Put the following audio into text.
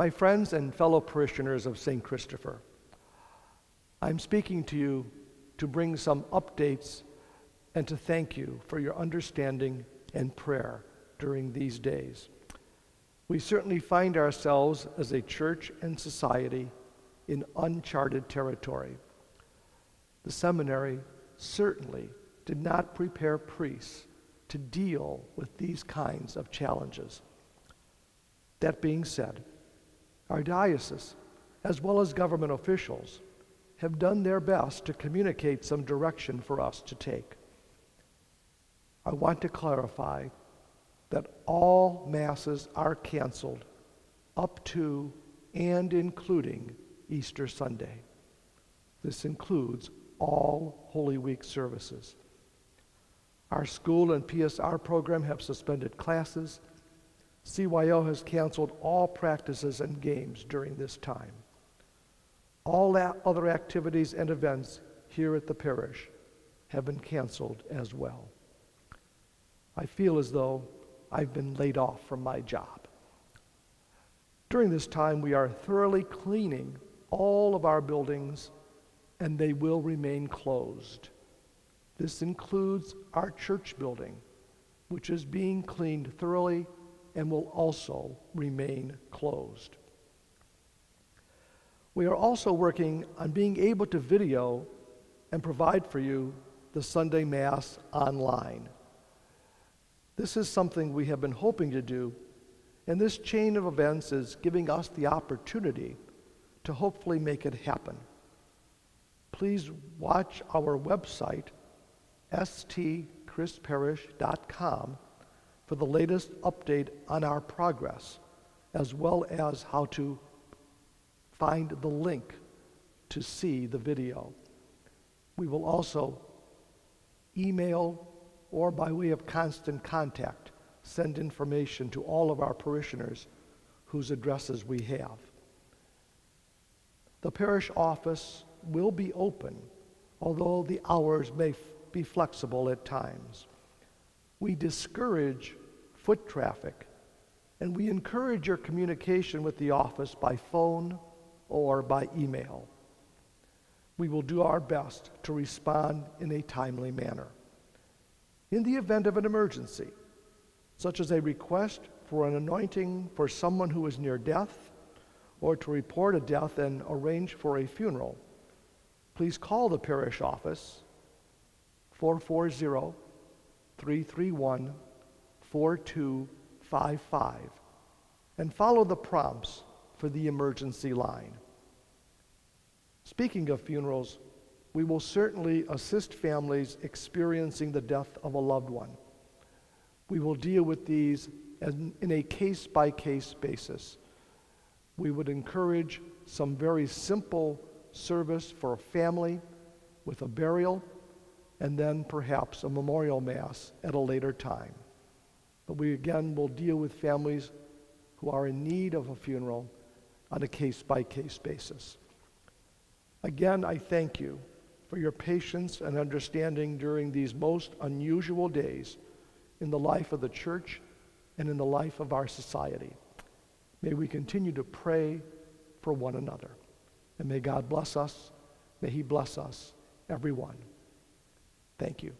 My friends and fellow parishioners of St. Christopher, I'm speaking to you to bring some updates and to thank you for your understanding and prayer during these days. We certainly find ourselves as a church and society in uncharted territory. The seminary certainly did not prepare priests to deal with these kinds of challenges. That being said, our diocese, as well as government officials, have done their best to communicate some direction for us to take. I want to clarify that all Masses are canceled up to and including Easter Sunday. This includes all Holy Week services. Our school and PSR program have suspended classes. CYO has canceled all practices and games during this time. All other activities and events here at the parish have been canceled as well. I feel as though I've been laid off from my job. During this time, we are thoroughly cleaning all of our buildings, and they will remain closed. This includes our church building, which is being cleaned thoroughly and will also remain closed. We are also working on being able to video and provide for you the Sunday Mass online. This is something we have been hoping to do, and this chain of events is giving us the opportunity to hopefully make it happen. Please watch our website, stchrisparish.com, for the latest update on our progress, as well as how to find the link to see the video. We will also email or by way of constant contact, send information to all of our parishioners whose addresses we have. The parish office will be open, although the hours may be flexible at times. We discourage foot traffic, and we encourage your communication with the office by phone or by email. We will do our best to respond in a timely manner in the event of an emergency, such as a request for an anointing for someone who is near death, or to report a death and arrange for a funeral, please call the parish office 440 331 4255 and follow the prompts for the emergency line. Speaking of funerals, we will certainly assist families experiencing the death of a loved one. We will deal with these in a case by case basis. We would encourage some very simple service for a family with a burial and then perhaps a memorial mass at a later time. But we again will deal with families who are in need of a funeral on a case by case basis. Again, I thank you for your patience and understanding during these most unusual days in the life of the church and in the life of our society. May we continue to pray for one another. And may God bless us. May He bless us, everyone. Thank you.